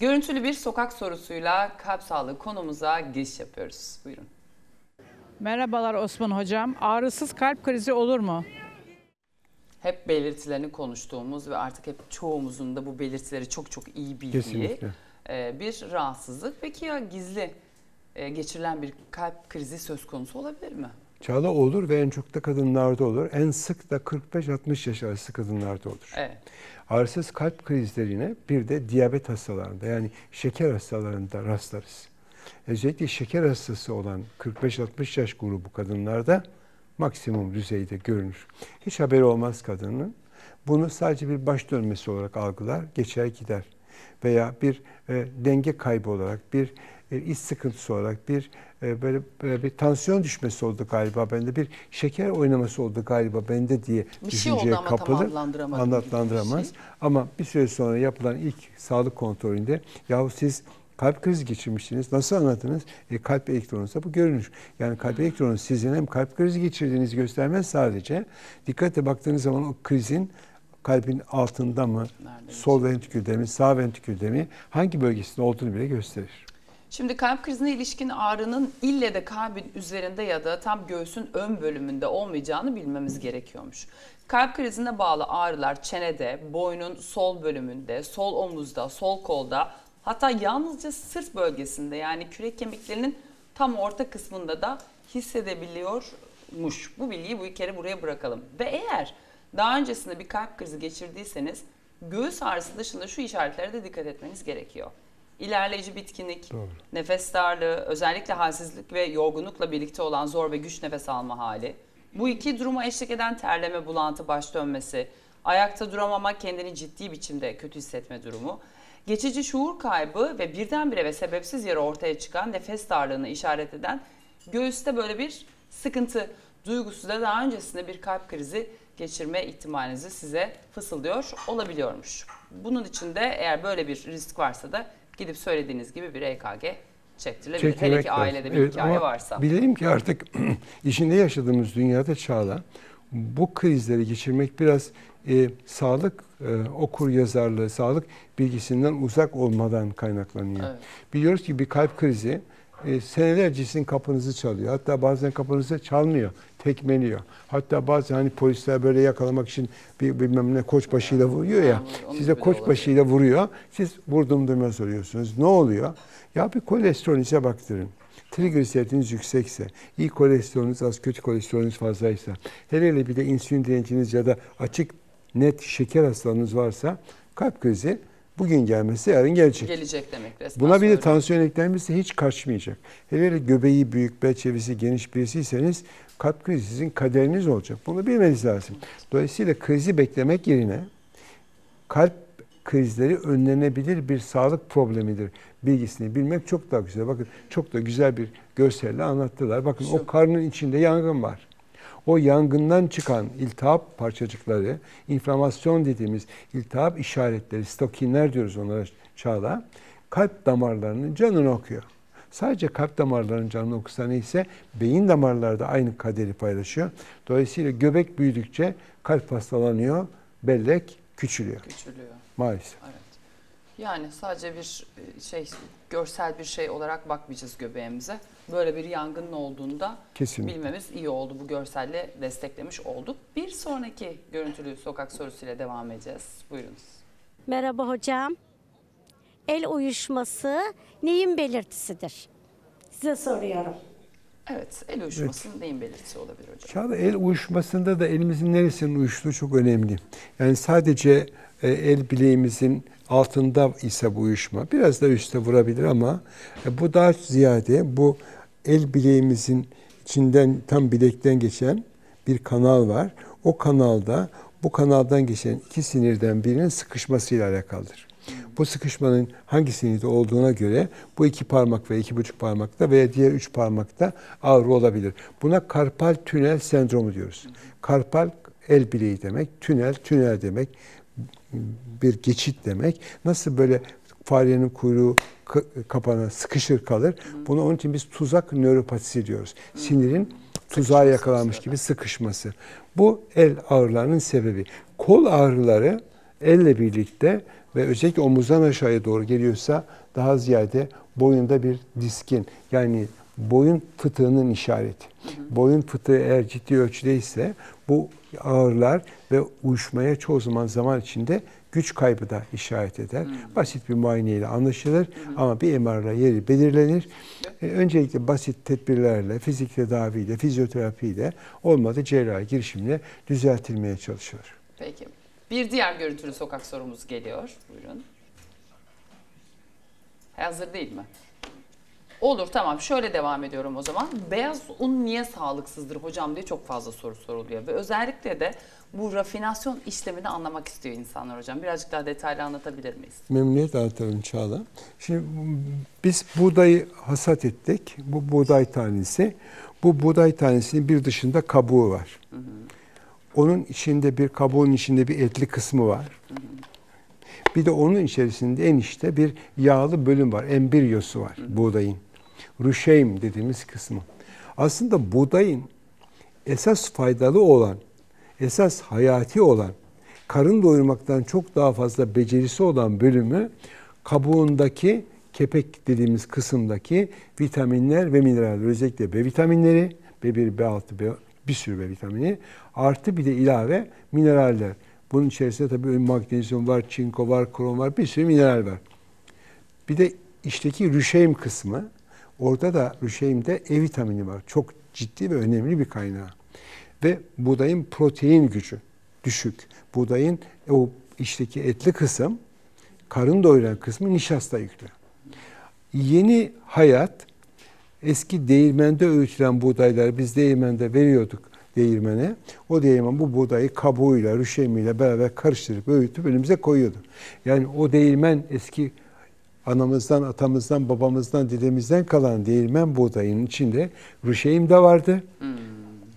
Görüntülü bir sokak sorusuyla kalp sağlığı konumuza giriş yapıyoruz. Buyurun. Merhabalar Osman Hocam. Ağrısız kalp krizi olur mu? Hep belirtilerini konuştuğumuz ve artık hep çoğumuzun da bu belirtileri çok çok iyi bildiği Kesinlikle. e, bir rahatsızlık. Peki ya gizli e, geçirilen bir kalp krizi söz konusu olabilir mi? Çağla olur ve en çok da kadınlarda olur. En sık da 45-60 yaş arası kadınlarda olur. Evet. Ağrısız kalp krizlerine bir de diyabet hastalarında yani şeker hastalarında rastlarız. Özellikle şeker hastası olan 45-60 yaş grubu kadınlarda maksimum düzeyde görünür. Hiç haberi olmaz kadının. Bunu sadece bir baş dönmesi olarak algılar, geçer gider. Veya bir e, denge kaybı olarak, bir iç sıkıntısı olarak, bir e, böyle, böyle bir tansiyon düşmesi oldu galiba bende, bir şeker oynaması oldu galiba bende diye Bir şey oldu düşünceye tam adlandıramadım gibi bir Anlatlandıramaz. şey. Ama bir süre sonra yapılan ilk sağlık kontrolünde yahu siz kalp krizi geçirmiştiniz. Nasıl anladınız? E, kalp elektronunuzda bu görünür. Yani kalp elektronu sizin hem kalp krizi geçirdiğinizi göstermez sadece. Dikkatle baktığınız zaman o krizin kalbin altında mı, Nerede sol ventrikülde mi, sağ ventrikülde mi, hangi bölgesinde olduğunu bile gösterir. Şimdi kalp krizine ilişkin ağrının ille de kalbin üzerinde ya da tam göğsün ön bölümünde olmayacağını bilmemiz gerekiyormuş. Kalp krizine bağlı ağrılar çenede, boynun sol bölümünde, sol omuzda, sol kolda hatta yalnızca sırt bölgesinde yani kürek kemiklerinin tam orta kısmında da hissedebiliyormuş. Bu bilgiyi bu kere buraya bırakalım. Ve eğer daha öncesinde bir kalp krizi geçirdiyseniz göğüs ağrısı dışında şu işaretlere de dikkat etmeniz gerekiyor. İlerleyici bitkinlik, Doğru. nefes darlığı, özellikle halsizlik ve yorgunlukla birlikte olan zor ve güç nefes alma hali. Bu iki duruma eşlik eden terleme, bulantı, baş dönmesi, ayakta duramama, kendini ciddi biçimde kötü hissetme durumu, geçici şuur kaybı ve birdenbire ve sebepsiz yere ortaya çıkan nefes darlığını işaret eden göğüste böyle bir sıkıntı duygusu da daha öncesinde bir kalp krizi geçirme ihtimalinizi size fısıldıyor olabiliyormuş. Bunun için de eğer böyle bir risk varsa da gidip söylediğiniz gibi bir EKG çektirilebilir. Hele Çektirmek ki lazım. ailede bir Evet, hikaye varsa. Bilelim ki artık içinde yaşadığımız dünyada Çağla bu krizleri geçirmek biraz e, sağlık e, okur yazarlığı, sağlık bilgisinden uzak olmadan kaynaklanıyor. Evet. Biliyoruz ki bir kalp krizi e, senelerce sizin kapınızı çalıyor. Hatta bazen kapınızı çalmıyor, tekmeliyor. Hatta bazen hani polisler böyle yakalamak için bir bilmem ne koç başıyla vuruyor ya. Onun size gibi de koç olabilir. başıyla vuruyor. Siz vurdum duymaz soruyorsunuz. Ne oluyor? Ya bir kolesterolünüze baktırın. Trigliseritiniz yüksekse, iyi kolesterolünüz az, kötü kolesterolünüz fazlaysa, hele hele bir de insülin direnciniz ya da açık net şeker hastalığınız varsa kalp krizi bugün gelmesi yarın gelecek. Gelecek demek resmen. Buna bir de tansiyon eklenmesi hiç kaçmayacak. Hele hele göbeği büyük, bel çevresi geniş birisiyseniz kalp krizi sizin kaderiniz olacak. Bunu bilmeniz lazım. Dolayısıyla krizi beklemek yerine kalp krizleri önlenebilir bir sağlık problemidir bilgisini bilmek çok daha güzel. Bakın çok da güzel bir görselle anlattılar. Bakın o karnın içinde yangın var. O yangından çıkan iltihap parçacıkları, inflamasyon dediğimiz iltihap işaretleri, stokinler diyoruz onlara Çağla, kalp damarlarının canını okuyor. Sadece kalp damarlarının canını okusa neyse beyin damarları da aynı kaderi paylaşıyor. Dolayısıyla göbek büyüdükçe kalp hastalanıyor, bellek küçülüyor Küçülüyor. maalesef. Evet. Yani sadece bir e, şey görsel bir şey olarak bakmayacağız göbeğimize. Böyle bir yangının olduğunda Kesinlikle. bilmemiz iyi oldu. Bu görselle desteklemiş olduk. Bir sonraki görüntülü sokak sorusuyla devam edeceğiz. Buyurunuz. Merhaba hocam. El uyuşması neyin belirtisidir? Size soruyorum. Evet, el uyuşmasının neyin belirtisi olabilir hocam? Çağla el uyuşmasında da elimizin neresinin uyuştuğu çok önemli. Yani sadece e, el bileğimizin altında ise bu uyuşma biraz da üstte vurabilir ama e, bu daha ziyade bu el bileğimizin içinden tam bilekten geçen bir kanal var. O kanalda bu kanaldan geçen iki sinirden birinin sıkışmasıyla alakalıdır. Bu sıkışmanın hangi sinirde olduğuna göre bu iki parmak ve iki buçuk parmakta veya diğer üç parmakta ağrı olabilir. Buna karpal tünel sendromu diyoruz. Karpal el bileği demek, tünel tünel demek, bir geçit demek. Nasıl böyle farenin kuyruğu kapana sıkışır kalır. Bunu onun için biz tuzak nöropatisi diyoruz. Sinirin tuzağa yakalanmış gibi sıkışması. Bu el ağrılarının sebebi. Kol ağrıları elle birlikte ve özellikle omuzdan aşağıya doğru geliyorsa daha ziyade boyunda bir diskin yani boyun fıtığının işareti. Boyun fıtığı eğer ciddi ölçüdeyse bu ağırlar ve uyuşmaya çoğu zaman zaman içinde güç kaybı da işaret eder. Basit bir muayeneyle anlaşılır ama bir MR'la yeri belirlenir. E, öncelikle basit tedbirlerle, fizik tedaviyle, fizyoterapiyle olmadı cerrahi girişimle düzeltilmeye çalışılır. Peki. Bir diğer görüntülü sokak sorumuz geliyor. Buyurun. Hazır değil mi? Olur tamam şöyle devam ediyorum o zaman. Beyaz un niye sağlıksızdır hocam diye çok fazla soru soruluyor. Ve özellikle de bu rafinasyon işlemini anlamak istiyor insanlar hocam. Birazcık daha detaylı anlatabilir miyiz? Memnuniyet anlatalım Çağla. Şimdi biz buğdayı hasat ettik. Bu buğday tanesi. Bu buğday tanesinin bir dışında kabuğu var. Onun içinde bir kabuğun içinde bir etli kısmı var. Bir de onun içerisinde en işte bir yağlı bölüm var. Embriyosu var buğdayın. Ruşeym dediğimiz kısmı. Aslında buğdayın esas faydalı olan, esas hayati olan, karın doyurmaktan çok daha fazla becerisi olan bölümü kabuğundaki kepek dediğimiz kısımdaki vitaminler ve mineraller. Özellikle B vitaminleri, B1, B6, B, bir sürü B vitamini artı bir de ilave mineraller. Bunun içerisinde tabii magnezyum var, çinko var, krom var, bir sürü mineral var. Bir de içteki rüşeym kısmı, orada da rüşeymde E vitamini var. Çok ciddi ve önemli bir kaynağı. Ve buğdayın protein gücü düşük. Buğdayın o içteki etli kısım, karın doyuran kısmı nişasta yüklü. Yeni hayat, eski değirmende öğütülen buğdayları biz değirmende veriyorduk değirmene. O değirmen bu buğdayı kabuğuyla, rüşemiyle beraber karıştırıp öğütüp önümüze koyuyordu. Yani o değirmen eski anamızdan, atamızdan, babamızdan, dedemizden kalan değirmen buğdayının içinde rüşeim de vardı.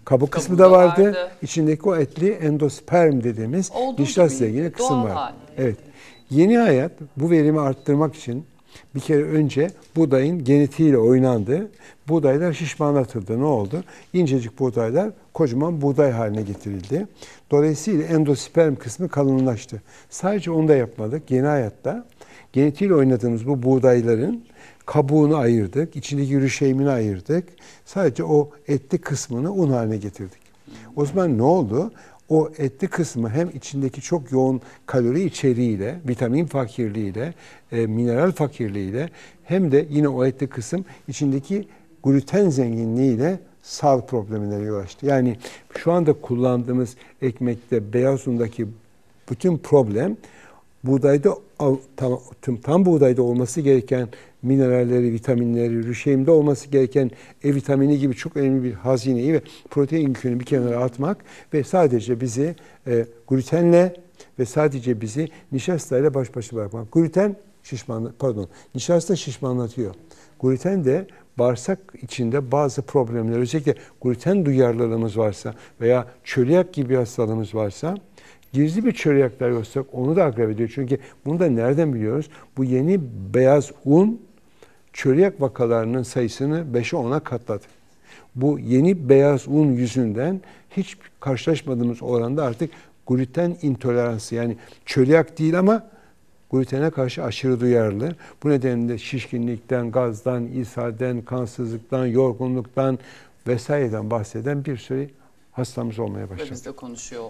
Kabuk kısmı da vardı. vardı. İçindeki o etli endosperm dediğimiz gibi, ilgili kısım var. hali. Evet. Yeni hayat bu verimi arttırmak için bir kere önce buğdayın genetiğiyle oynandı. Buğdaylar şişmanlatıldı. Ne oldu? İncecik buğdaylar kocaman buğday haline getirildi. Dolayısıyla endosperm kısmı kalınlaştı. Sadece onu da yapmadık. Yeni hayatta genetiğiyle oynadığımız bu buğdayların kabuğunu ayırdık, içindeki rüşeymini ayırdık. Sadece o etli kısmını un haline getirdik. O zaman ne oldu? O etli kısmı hem içindeki çok yoğun kalori içeriğiyle, vitamin fakirliğiyle, e, mineral fakirliğiyle hem de yine o etli kısım içindeki gluten zenginliğiyle sağlık problemine yol açtı. Yani şu anda kullandığımız ekmekte, beyaz undaki bütün problem buğdayda tam, tüm tam buğdayda olması gereken mineralleri, vitaminleri, rüşeymde olması gereken E vitamini gibi çok önemli bir hazineyi ve protein yükünü bir kenara atmak ve sadece bizi e, glutenle ve sadece bizi nişastayla baş başa bırakmak. Gluten şişman pardon, nişasta şişmanlatıyor. Gluten de bağırsak içinde bazı problemler özellikle gluten duyarlılığımız varsa veya çölyak gibi hastalığımız varsa gizli bir çölyaklar yoksa onu da agrave ediyor. Çünkü bunu da nereden biliyoruz? Bu yeni beyaz un çölyak vakalarının sayısını 5'e 10'a katladı. Bu yeni beyaz un yüzünden hiç karşılaşmadığımız oranda artık gluten intoleransı yani çölyak değil ama glutene karşı aşırı duyarlı. Bu nedenle şişkinlikten, gazdan, ishalden, kansızlıktan, yorgunluktan vesaireden bahseden bir sürü hastamız olmaya başladı. bizde konuşuyor.